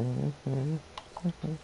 Mm-hmm. hmm.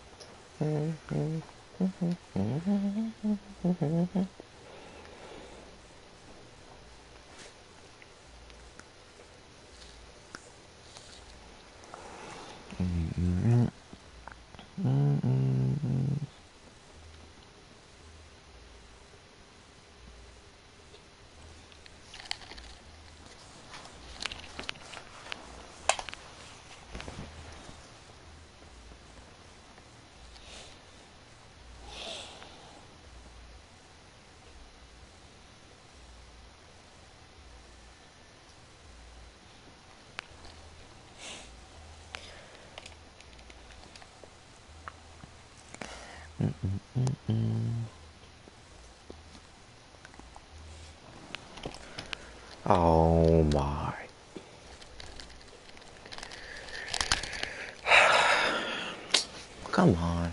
Oh my. Come on.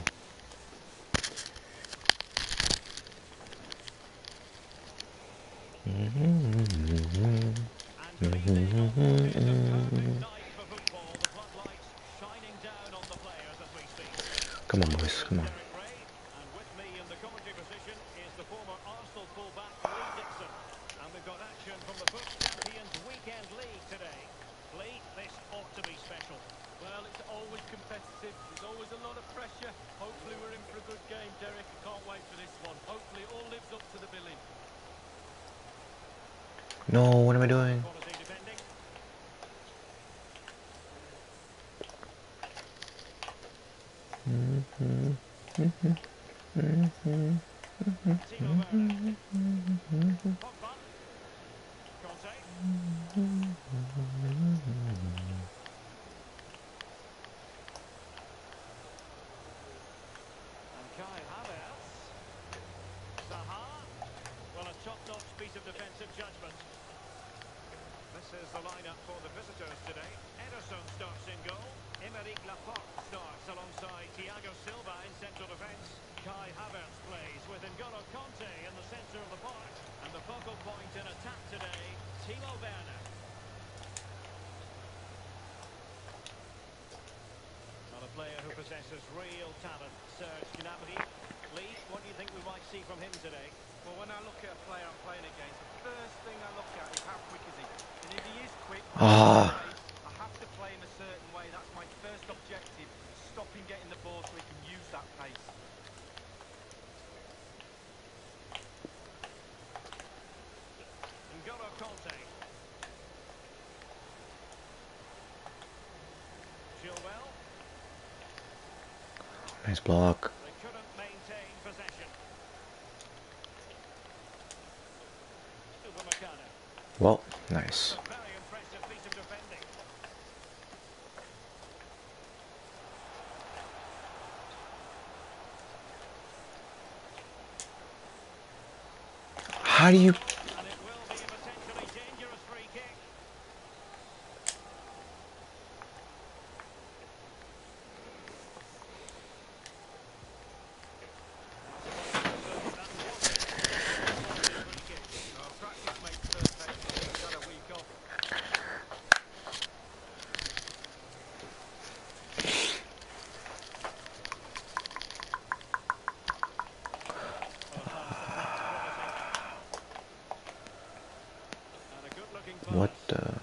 Come on, boys. Come on. And with me in the commentary position is the former Arsenal fullback Lee Dixon. And we've got action from the FUT Champions Weekend League today. Lee, this ought to be special. Well, it's always competitive. There's always a lot of pressure. Hopefully we're in for a good game, Derek. I can't wait for this one. Hopefully it all lives up to the billing. No, what am I doing? Quality defending. Timo Werner. Pogba. Kanté. And Kai Havertz. Zaha. Well, a top-notch piece of defensive judgment. This is the lineup for the visitors today. Ederson starts in goal. Aymeric Laporte starts alongside Thiago Silva in central defence. Kai Havertz plays with N'Golo Kanté in the centre of the park. And the focal point in attack today, Timo Werner. Not a player who possesses real talent, Serge Gnabry. Lee, what do you think we might see from him today? Well, when I look at a player I'm playing against, the first thing I look at is how quick is he. And if he is quick, Ah. I have to play him a certain way. That's my first objective. Stop him getting the ball so he can use that pace. N'Golo Kanté. Chilwell. Nice block. Nice. How do you... And it will be a potentially dangerous free kick. Uh, practice makes perfect. He's got a week off. And a good looking pass. What the...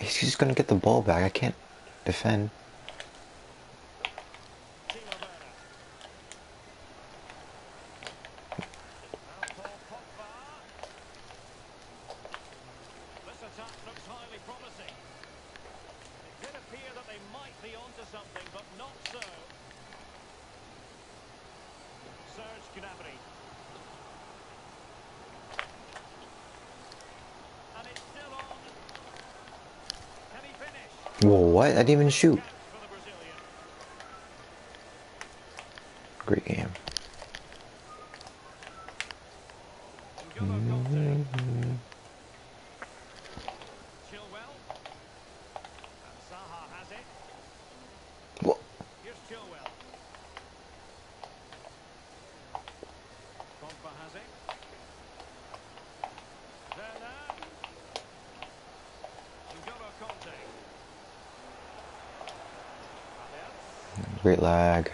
He's just gonna get the ball back. I can't defend. What? I didn't even shoot. great lag.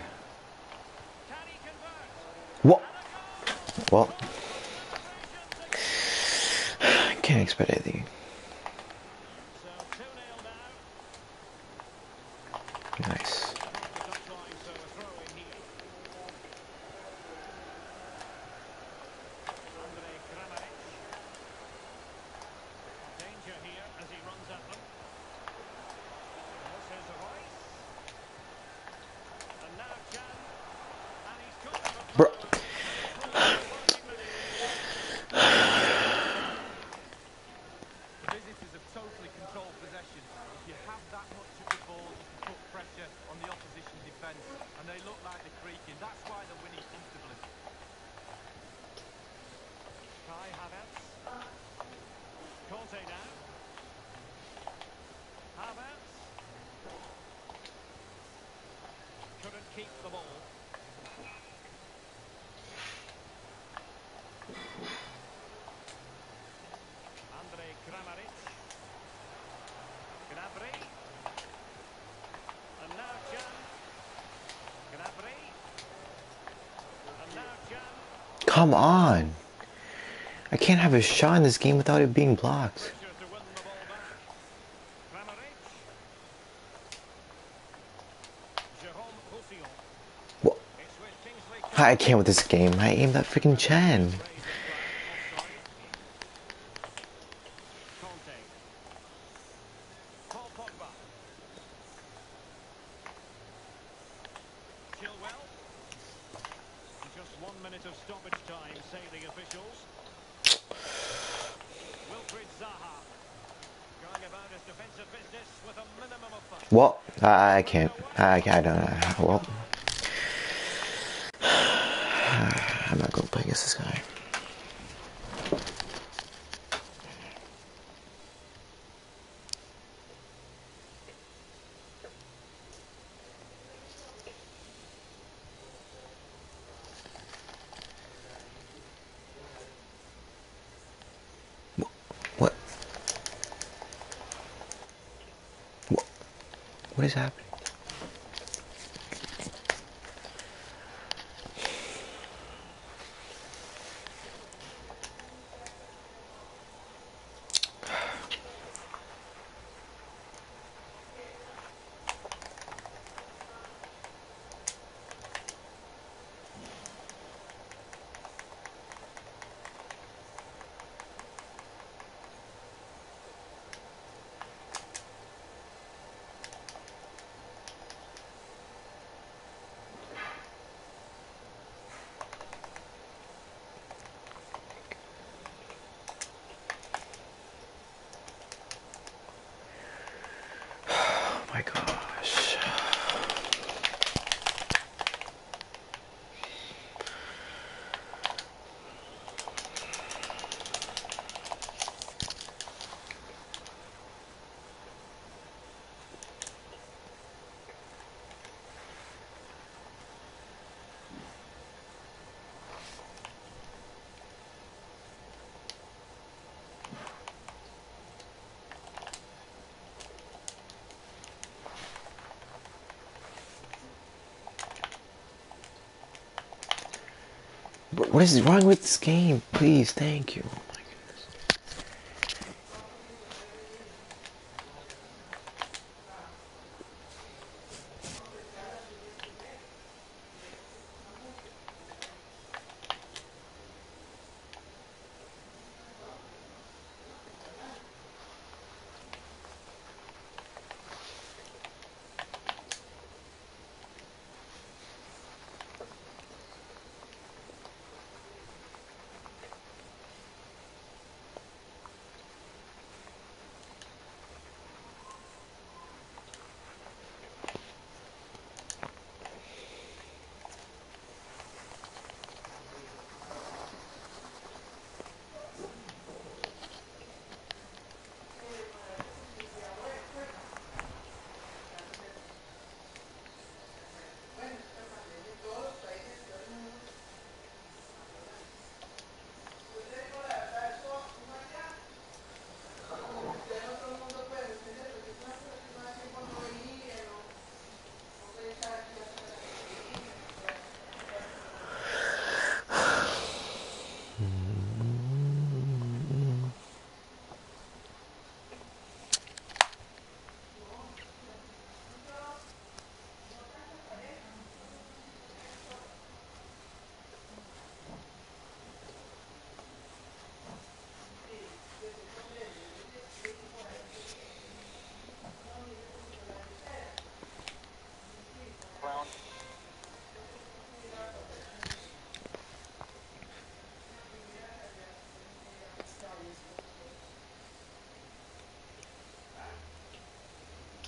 What? What? Well, can't expect anything. Bro, Come on. I can't have a shot in this game without it being blocked. What? I can't with this game. I aimed that freaking Chen. can't. I, I don't know. Well. I'm not going to play against this guy. What? What is happening? What is wrong with this game? Please, thank you.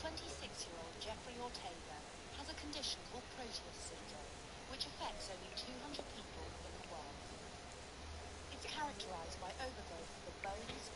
26-year-old Jeffrey Ortega has a condition called Proteus syndrome, which affects only 200 people in the world. It's characterized by overgrowth of the bones,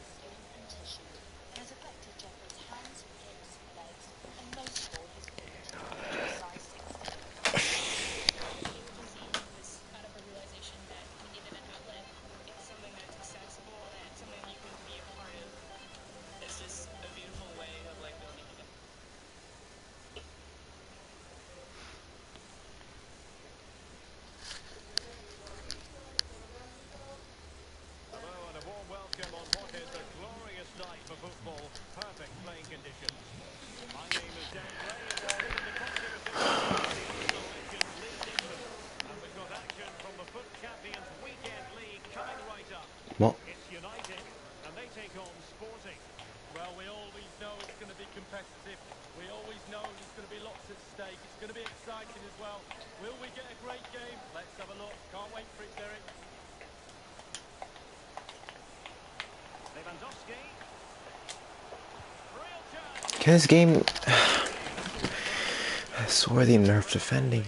competitive. We always know there's going to be lots at stake. It's going to be exciting as well. Will we get a great game? Let's have a look. Can't wait for it, Derek. Lewandowski. Can this game? I swear the nerf defending.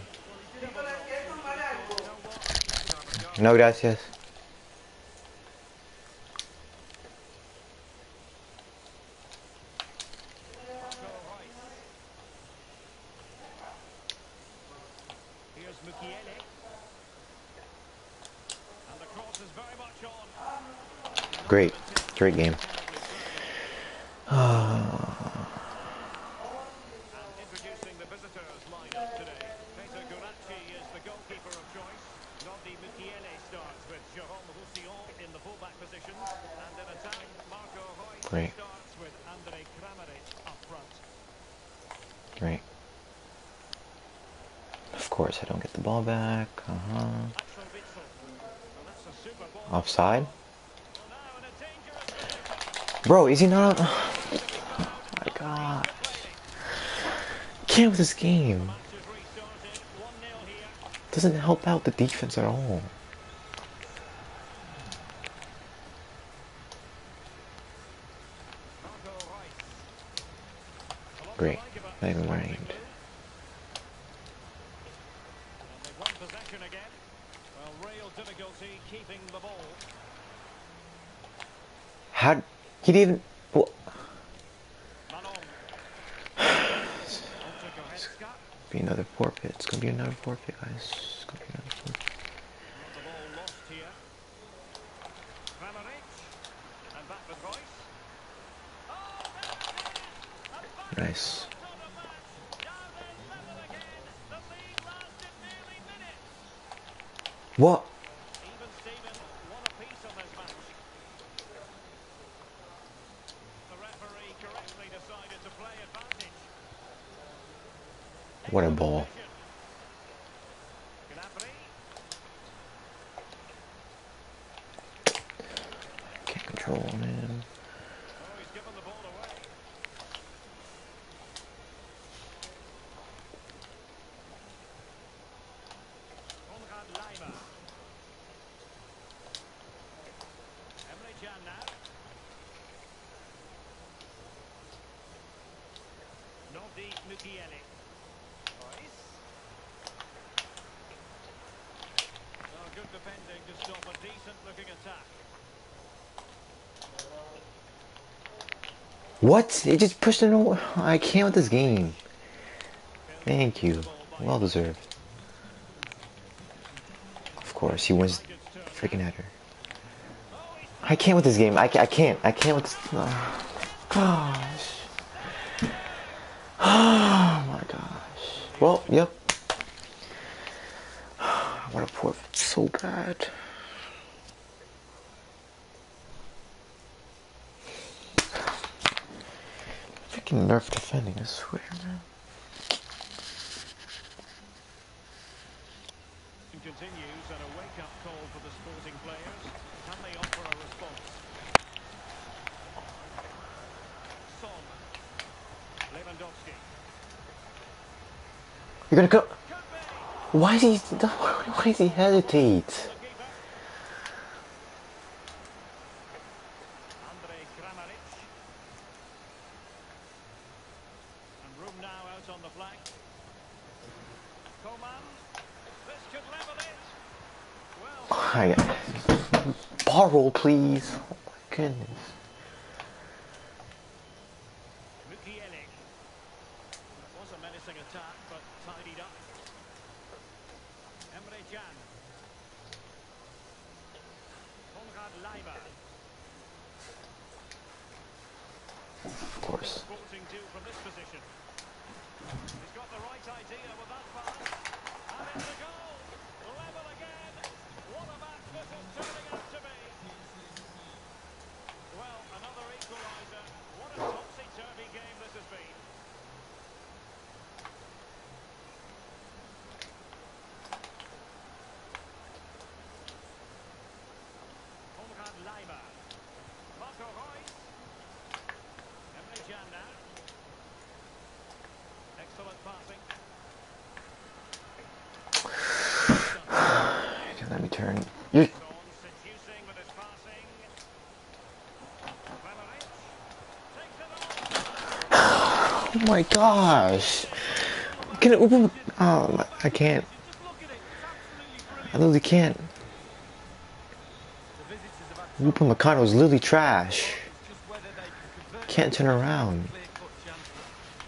No, gracias. Marco Reus. Here's Mukiele. And the cross is very much on. Great, great game. And introducing the visitors lineup today. Péter Gulácsi is the goalkeeper of choice. Nordi Mukiele starts with Jérôme Roussillon in the fullback position. And in attack, Marco Reus Great. starts with Andre Kramaric up front. Great. Of course, I don't get the ball back. Uh huh. Axel Witsel. Well, that's a super ball. Offside? Well, now in a dangerous Bro, is he not? Oh my god. Can't with this game. match is restarted. 1-0 here. Doesn't help out the defense at all. Marco Reus. A lot to Great. like about Not even this rained. move. And they've won possession again. Well, real difficulty keeping the ball. How he didn't. It's gonna be another forfeit, guys. It's gonna be another forfeit. The ball lost here. Kramaric. And back with Reus. Nice. On the match. Now they're level again. The lead lasted nearly minutes. What? Even What a ball. Can't control him. Oh, he's given the ball away. Konrad Laimer. Emre Can now. Nordi Mukiele. Reus. Oh, good defending to stop a decent looking attack. What? He just pushed it over. I can't with this game. Thank you. Well deserved. Of course, he wins freaking at her. I can't with this game. I, I can't. I can't with this. Oh, gosh. Oh my gosh. Well, yep. I want to pour so bad. Freaking nerf defending, I swear, man. continues and a wake-up call for the sporting players. Can they offer a response? Son. Lewandowski. You're gonna go. Why is he? Why does he hesitate? The keeper. Andrej Kramaric. And room now out on the flank. Coman. This could level it. Well, I ball roll, please. Oh my goodness. Mukiele. That was a menacing attack, but tidied up. Emre Can. Konrad Laimer. Of Sporting do from this position. He's got the right idea with that pass. And it's a goal. Level again. What a match this is turning out to be. Well, another equaliser. What a topsy-turvy game this has been. It on. Oh my gosh. Can it open? Oh, I can't. I literally can't. Rupa Mikado is literally trash. Can't turn around. clear-cut chances.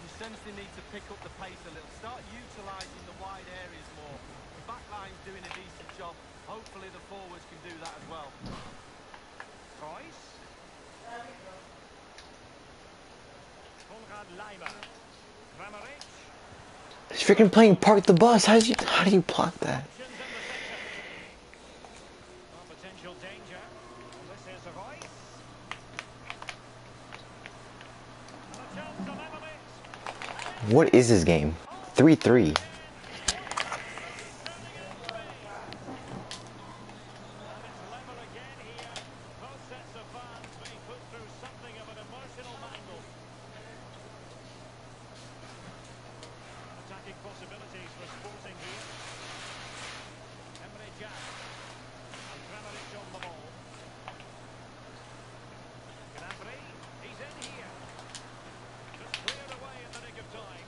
You sense they need to pick up the pace a little, start utilising the wide areas more. The back line's doing a decent job. Hopefully the forwards can do that as well. Reus. Konrad Laimer. Kramaric. He's freaking playing park the bus. How do you? How do you block that? What is this game? Three three. And it's level again here. Both sets of fans being put through something of an emotional mangle. Attacking possibilities for Sporting here. Emre Can. And Kramaric on the ball. Gnabry. He's in here. Just cleared away in the nick of time.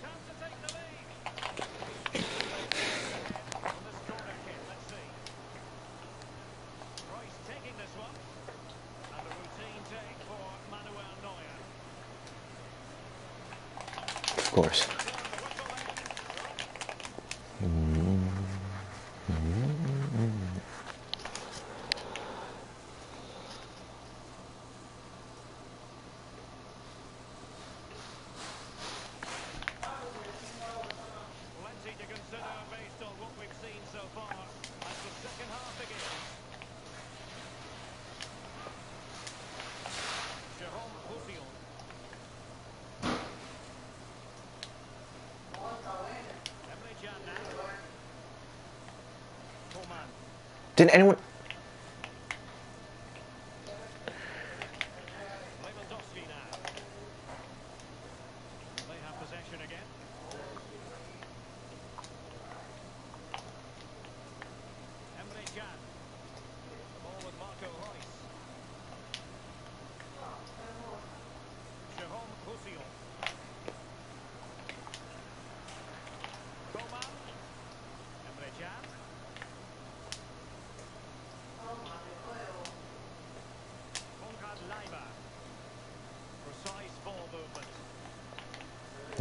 Chance to take the lead. On this corner kick, let's see. Reus taking this one. And a routine take for Manuel Neuer. Of course. Did anyone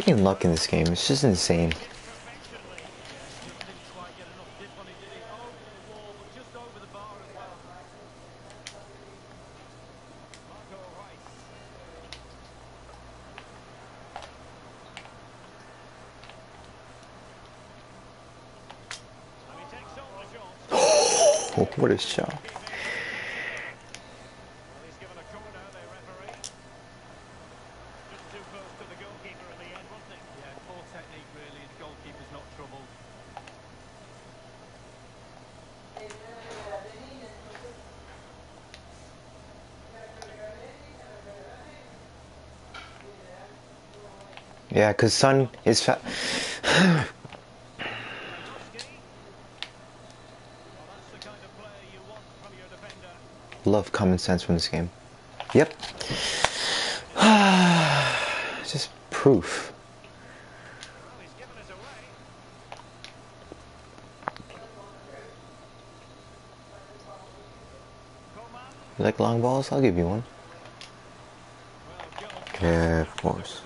freaking luck in this game. It's just insane. What is shot. Yeah, because Sun is fat. Love common sense from this game. Yep. Just proof. You like long balls? I'll give you one. Yeah, of course.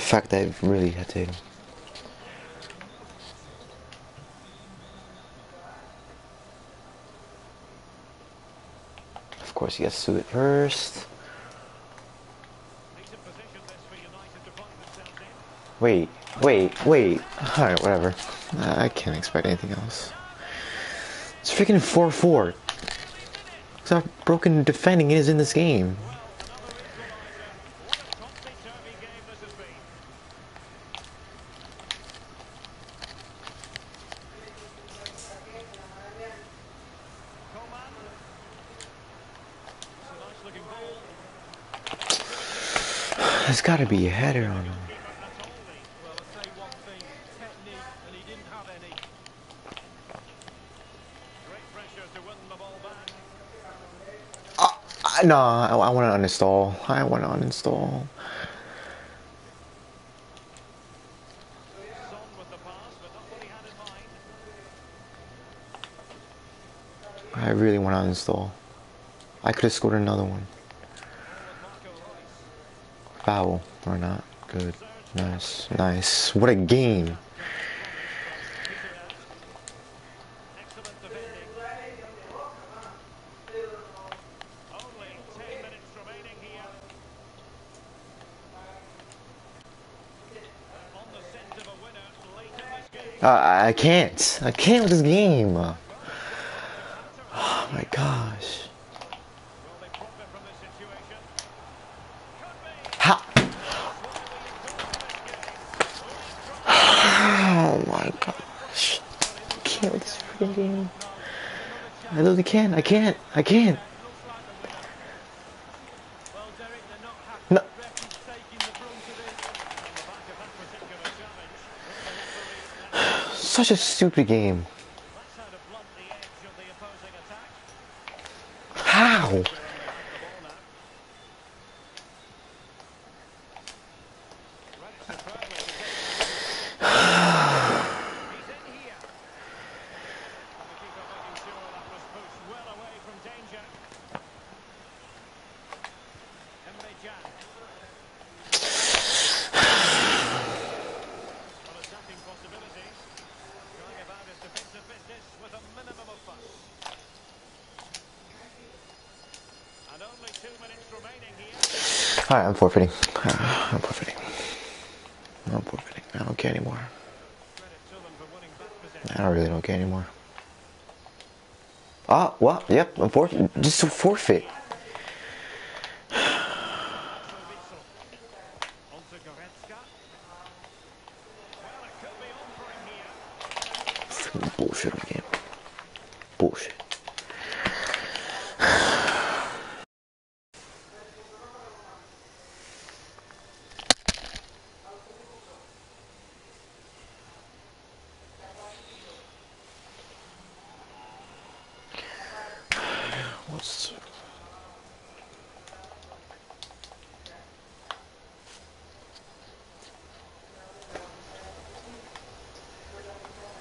fact that it really hit him. Of course, he gets to it first. Wait, wait, wait. Alright, whatever. I can't expect anything else. It's freaking 4 4. It's not broken defending is in this game. gotta be a header on him. Uh, no, I, I want to uninstall. I want to uninstall. I really want to uninstall. I could have scored another one. Foul or not. Good. Nice. Nice. What a game. Uh, I can't. I can't with this game. Oh my gosh. can't with this freaking game. I literally can't. I can't. I can't. No. Such a stupid game. How? Alright, I'm forfeiting. I'm forfeiting. I'm forfeiting. I don't care anymore. I don't really don't care anymore. Ah, what? Yep, I'm forfeiting. Just to forfeit. Bullshit of a game.